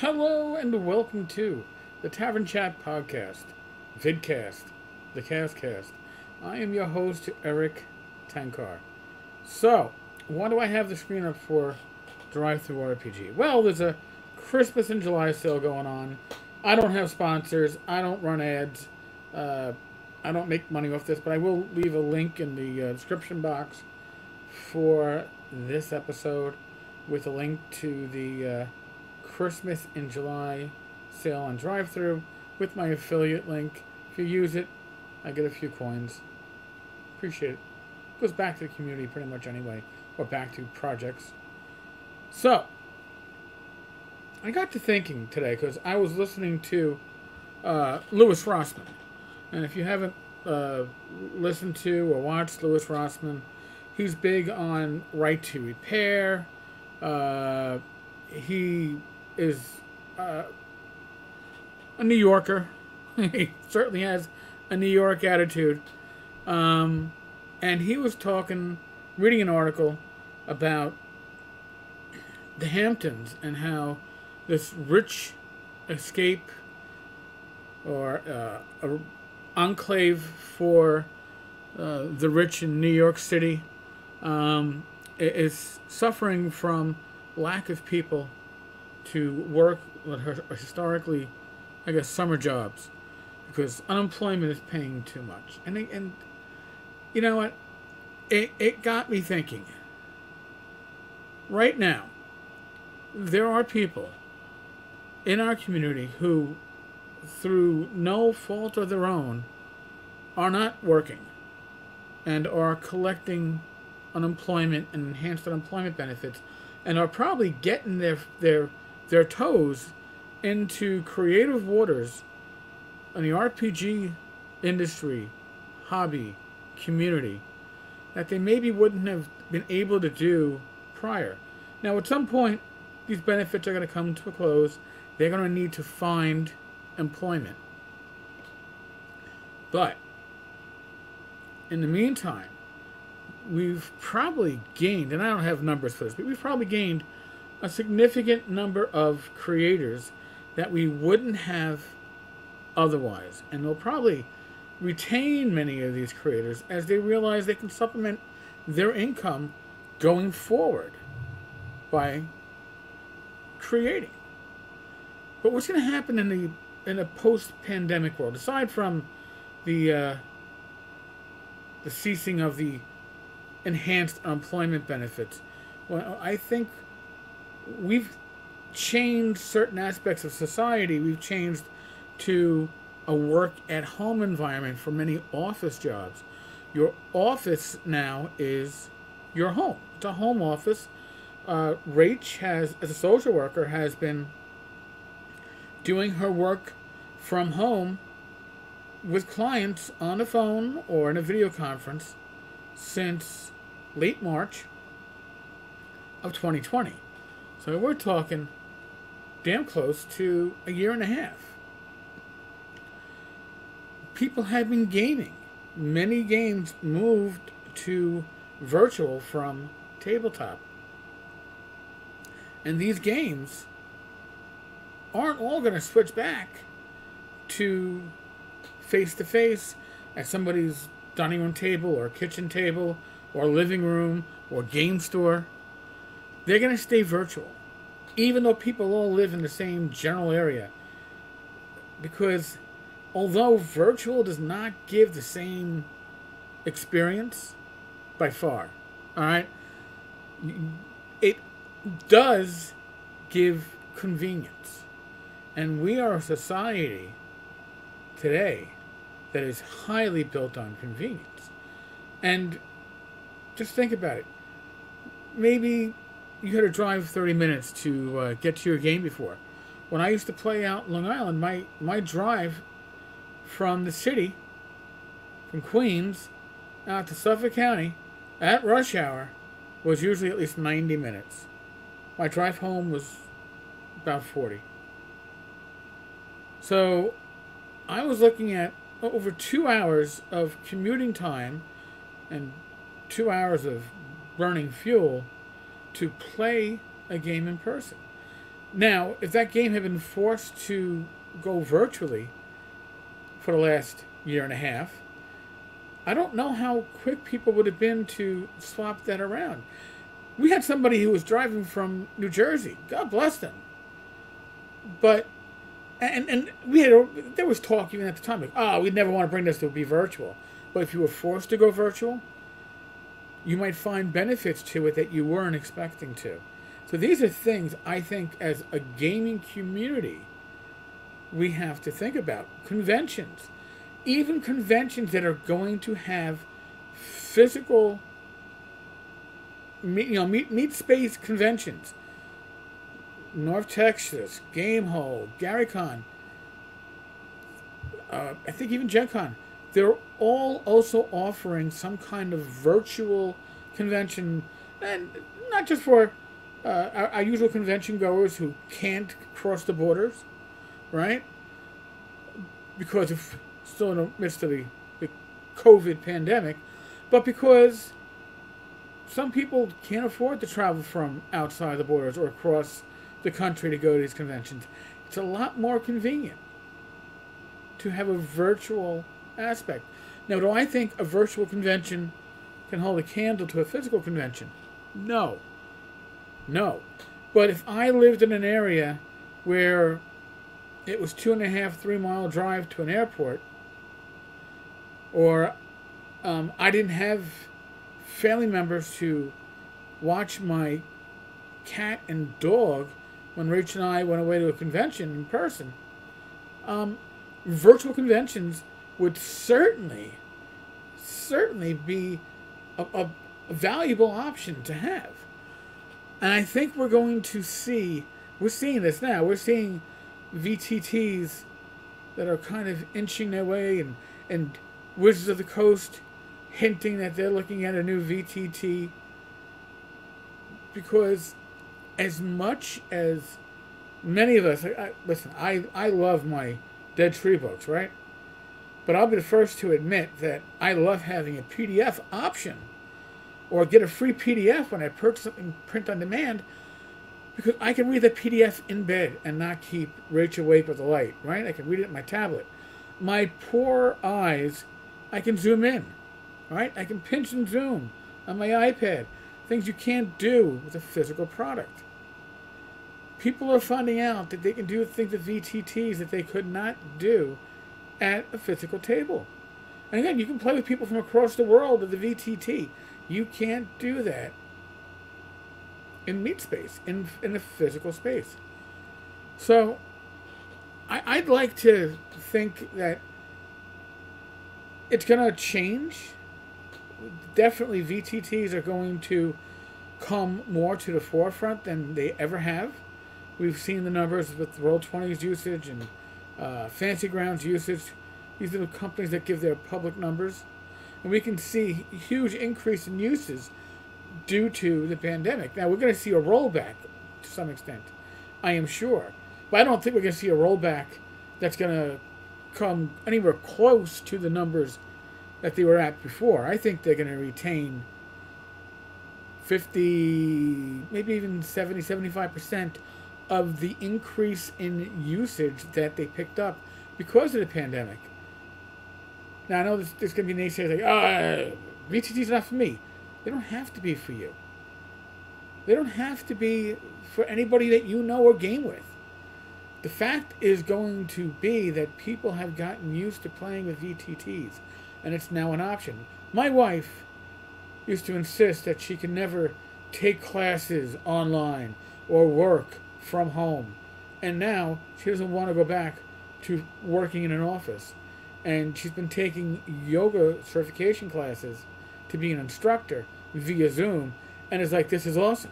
Hello and welcome to the Tavern Chat Podcast, Vidcast, the Castcast. I am your host, Eric Tenkar. So, why do I have the screen up for DriveThruRPG? Well, there's a Christmas and July sale going on. I don't have sponsors. I don't run ads. Uh, I don't make money off this, but I will leave a link in the uh, description box for this episode with a link to the uh, Christmas in July sale on DriveThru with my affiliate link. If you use it, I get a few coins. Appreciate it. Goes back to the community pretty much anyway, or back to projects. So, I got to thinking today because I was listening to uh, Louis Rossmann. And if you haven't uh, listened to or watched Louis Rossmann, he's big on right to repair. Uh, he is uh, a New Yorker. he certainly has a New York attitude. Um, and he was talking, reading an article about the Hamptons and how this rich escape or uh, a enclave for uh, the rich in New York City um, is suffering from lack of people to work historically, I guess, summer jobs because unemployment is paying too much. And, and you know what? It, it got me thinking. Right now, there are people in our community who, through no fault of their own, are not working and are collecting unemployment and enhanced unemployment benefits and are probably getting their their their toes into creative waters in the RPG industry, hobby, community that they maybe wouldn't have been able to do prior. Now, at some point, these benefits are going to come to a close. They're going to need to find employment. But in the meantime, we've probably gained, and I don't have numbers for this, but we've probably gained a significant number of creators that we wouldn't have otherwise. And they'll probably retain many of these creators as they realize they can supplement their income going forward by creating. But what's going to happen in the in a post-pandemic world, aside from the uh, the ceasing of the enhanced unemployment benefits, well, I think we've changed certain aspects of society. We've changed to a work at home environment for many office jobs. Your office now is your home. It's a home office. Uh, Rach has, as a social worker, has been doing her work from home with clients on the phone or in a video conference since late March of 2020. So we're talking damn close to a year and a half. People have been gaming. Many games moved to virtual from tabletop. And these games aren't all going to switch back to face to face at somebody's dining room table or kitchen table or living room or game store. They're going to stay virtual, even though people all live in the same general area. Because although virtual does not give the same experience by far, all right, it does give convenience. And we are a society today that is highly built on convenience. And just think about it. Maybe you had to drive 30 minutes to uh, get to your game before. When I used to play out Long Island, my, my drive from the city, from Queens, out to Suffolk County, at rush hour, was usually at least 90 minutes. My drive home was about 40. So I was looking at over two hours of commuting time and two hours of burning fuel to play a game in person. Now, if that game had been forced to go virtually for the last year and a half, I don't know how quick people would have been to swap that around. We had somebody who was driving from New Jersey. God bless them. But and and we had there was talk even at the time like, oh, ah, we'd never want to bring this to be virtual. But if you were forced to go virtual, you might find benefits to it that you weren't expecting to. So these are things I think as a gaming community we have to think about. Conventions. Even conventions that are going to have physical you know meet, meet space conventions North Texas, Gamehole, GaryCon, uh, I think even Gen Con, they're all also offering some kind of virtual convention, and not just for uh, our, our, usual convention goers who can't cross the borders, right? Because of still in the midst of the, the COVID pandemic, but because some people can't afford to travel from outside the borders or across the country to go to these conventions. It's a lot more convenient to have a virtual aspect. Now, do I think a virtual convention can hold a candle to a physical convention? No. No. But if I lived in an area where it was two and a half, three mile drive to an airport, or um, I didn't have family members to watch my cat and dog when Rach and I went away to a convention in person, um, virtual conventions would certainly, certainly be a, a, a valuable option to have. And I think we're going to see, we're seeing this now, we're seeing VTTs that are kind of inching their way and, and Wizards of the Coast hinting that they're looking at a new VTT because as much as many of us, I, listen, I, I love my Dead Tree books, right? But I'll be the first to admit that I love having a PDF option or get a free PDF when I purchase something print on demand because I can read the PDF in bed and not keep Rachel awake with the light, right? I can read it on my tablet. My poor eyes, I can zoom in, right? I can pinch and zoom on my iPad. Things you can't do with a physical product people are finding out that they can do things with VTTs that they could not do at a physical table. And again, you can play with people from across the world at the VTT. You can't do that in meat space, in, in a physical space. So, I, I'd like to think that it's going to change. Definitely, VTTs are going to come more to the forefront than they ever have. We've seen the numbers with Roll20's usage and uh, Fantasy Grounds usage. These are the companies that give their public numbers. And we can see huge increase in uses due to the pandemic. Now, we're going to see a rollback to some extent, I am sure. But I don't think we're going to see a rollback that's going to come anywhere close to the numbers that they were at before. I think they're going to retain 50, maybe even 70, 75% of the increase in usage that they picked up because of the pandemic. Now I know there's, there's going to be naysayers like, ah, oh, VTT's not for me. They don't have to be for you. They don't have to be for anybody that you know or game with. The fact is going to be that people have gotten used to playing with VTTs, and it's now an option. My wife used to insist that she can never take classes online or work from home. And now she doesn't want to go back to working in an office. And she's been taking yoga certification classes to be an instructor via Zoom. And it's like, this is awesome.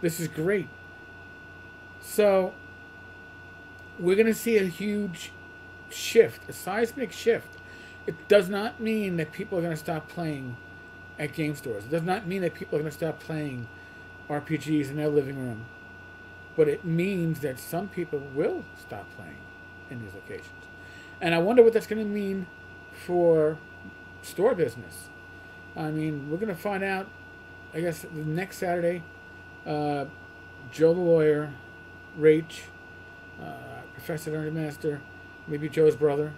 This is great. So we're going to see a huge shift, a seismic shift. It does not mean that people are going to stop playing at game stores. It does not mean that people are going to stop playing RPGs in their living room. But it means that some people will stop playing in these locations. And I wonder what that's going to mean for store business. I mean, we're going to find out, I guess, next Saturday. Uh, Joe the lawyer Rach, uh, Professor Ernie Master, maybe Joe's brother.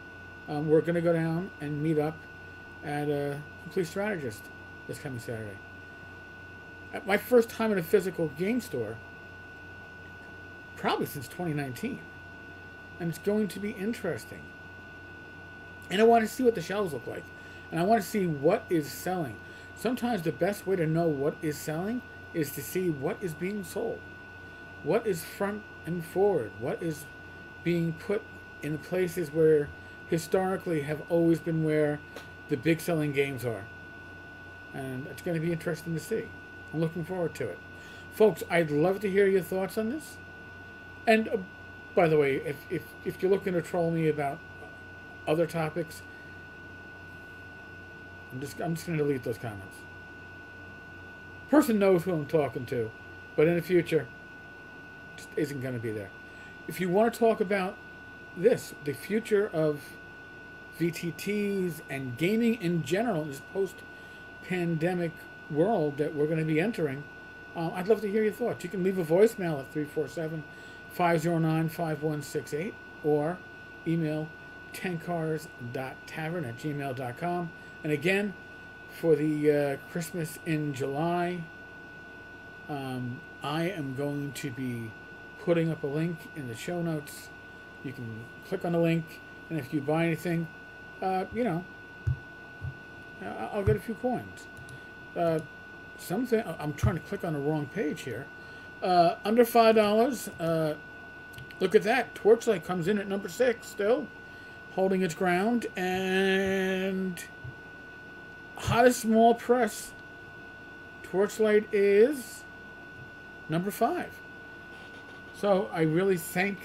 Um, we're going to go down and meet up at a Complete Strategist this coming Saturday. At my first time in a physical game store, probably since 2019. And it's going to be interesting. And I want to see what the shelves look like. And I want to see what is selling. Sometimes the best way to know what is selling is to see what is being sold. What is front and forward? What is being put in the places where historically have always been where the big selling games are. And it's going to be interesting to see. I'm looking forward to it. Folks, I'd love to hear your thoughts on this. And uh, by the way, if, if, if you're looking to troll me about other topics, I'm just I'm just going to delete those comments. Person knows who I'm talking to, but in the future, just isn't going to be there. If you want to talk about this, the future of VTTs and gaming in general in this post-pandemic world that we're going to be entering, uh, I'd love to hear your thoughts. You can leave a voicemail at 347 509 5168 or email tenkars.tavern at gmail.com. And again, for the uh, Christmas in July, um, I am going to be putting up a link in the show notes. You can click on the link, and if you buy anything, uh, you know, I'll get a few coins. Uh, something I'm trying to click on the wrong page here. Uh, under five dollars. Uh, look at that. Torchlight comes in at number six still, holding its ground, and hottest small press. Torchlight is number five. So I really thank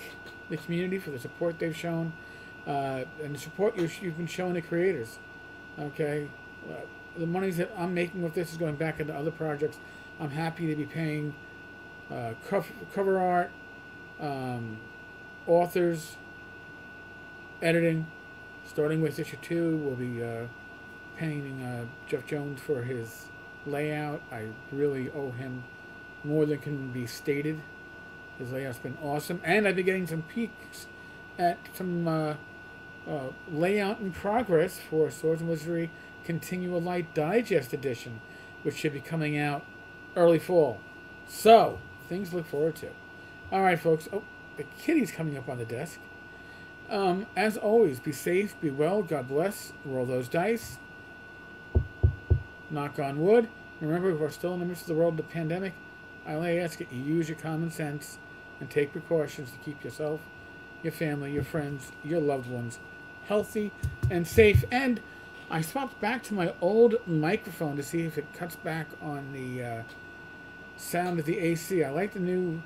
the community for the support they've shown uh, and the support you've been showing the creators. Okay, uh, the monies that I'm making with this is going back into other projects. I'm happy to be paying uh, cover, cover art, um, authors, editing. Starting with issue two, we'll be uh, paying uh, Jeff Jones for his layout. I really owe him more than can be stated. His layout's been awesome, and I've been getting some peeks at some uh, uh, layout in progress for Swords and Wizardry Continual Light Digest Edition, which should be coming out early fall. So, things look forward to. All right, folks. Oh, the kitty's coming up on the desk. Um, as always, be safe, be well, God bless, roll those dice, knock on wood. Remember, we're still in the midst of the world of the pandemic. I only ask that you use your common sense and take precautions to keep yourself, your family, your friends, your loved ones healthy and safe. And I swapped back to my old microphone to see if it cuts back on the uh, sound of the AC. I like the new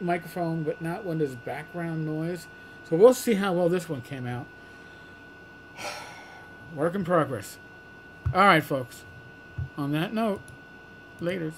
microphone, but not when there's background noise. So we'll see how well this one came out. Work in progress. All right, folks. On that note, laters.